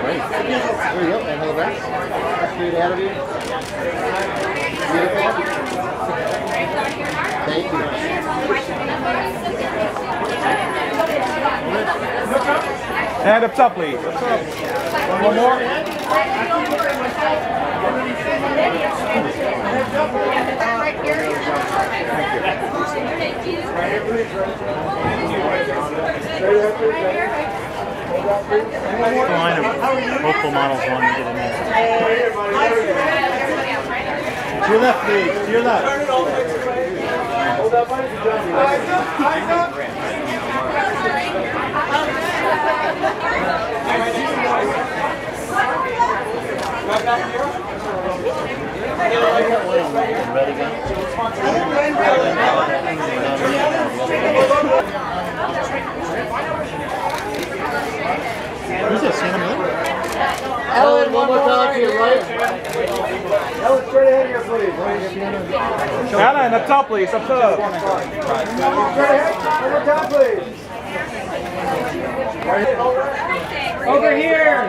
Great. There you go. And the rest. Straight out of you. Beautiful. Thank you. Up please. One more. Line of hopeful models wanting to get in there. To your left, please. To your left. Who's this? Santa? Ellen, one more time to your right. Ellen, straight ahead here, please. Alan, up top, please. Up top. More time, please. Over here.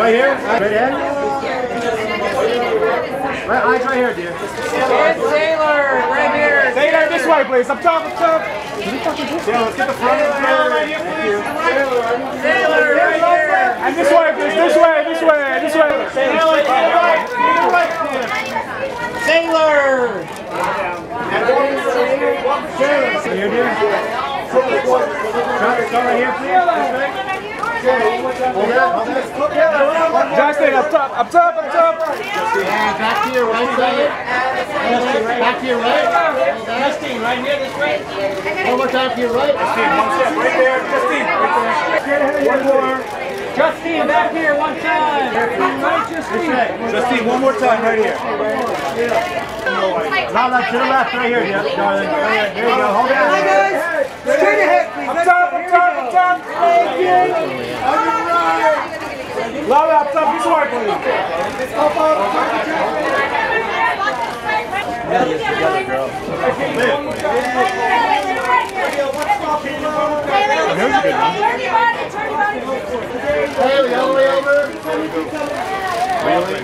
Right here. Right ahead. Right, eyes right here, dear. Taylor, right here. Taylor, this way, please. Up top, up top. Yeah, let's get the front of the Taylor right here, please. Taylor, right here. And this way, please. This way, this way, this way. Taylor, to the right, to the right, Taylor. Here, dear. Come, come right here, please. Justin, up top, up top, up top. And back to your right side. Back to your right. Justine, right here, this way. One more time to your right. Justine, one step, right there. Justine, right there. One more. Justine, back here, one time. Right, Justine. Justine, one more time, right here. Now left to the left, right here, yeah, darling. Right here. There you go. Hold Hi, guys. Straight ahead, please. Up top, up top, up top. Thank you. Lala, up top, this way, please. Up, up, Haley, all the. Really?